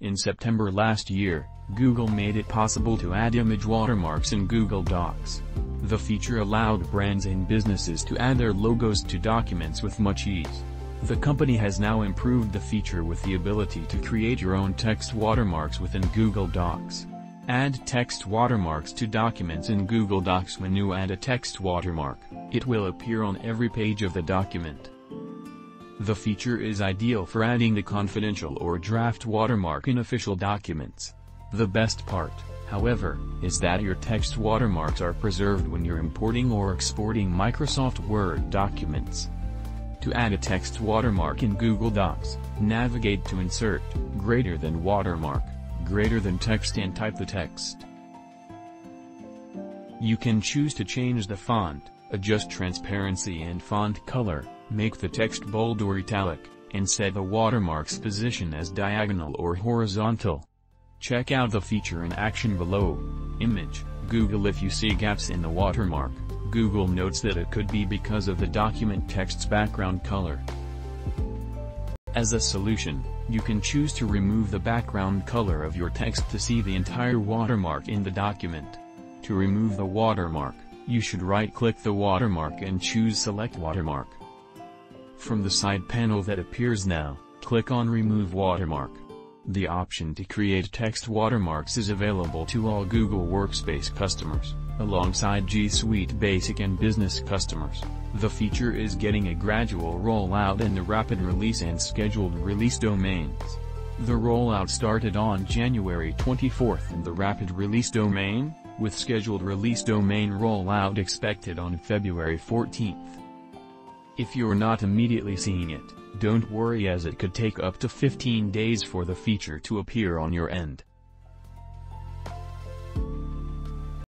In September last year, Google made it possible to add image watermarks in Google Docs. The feature allowed brands and businesses to add their logos to documents with much ease. The company has now improved the feature with the ability to create your own text watermarks within Google Docs. Add text watermarks to documents in Google Docs When you add a text watermark, it will appear on every page of the document. The feature is ideal for adding the confidential or draft watermark in official documents. The best part, however, is that your text watermarks are preserved when you're importing or exporting Microsoft Word documents. To add a text watermark in Google Docs, navigate to Insert, Greater than Watermark, Greater than Text and type the text. You can choose to change the font, adjust transparency and font color, make the text bold or italic, and set the watermark's position as diagonal or horizontal. Check out the feature in action below. Image, Google If you see gaps in the watermark, Google notes that it could be because of the document text's background color. As a solution, you can choose to remove the background color of your text to see the entire watermark in the document. To remove the watermark, you should right-click the watermark and choose Select Watermark. From the side panel that appears now, click on Remove Watermark. The option to create text watermarks is available to all Google Workspace customers, alongside G Suite Basic and Business customers. The feature is getting a gradual rollout in the rapid release and scheduled release domains. The rollout started on January 24 in the rapid release domain, with scheduled release domain rollout expected on February 14. If you're not immediately seeing it, don't worry as it could take up to 15 days for the feature to appear on your end.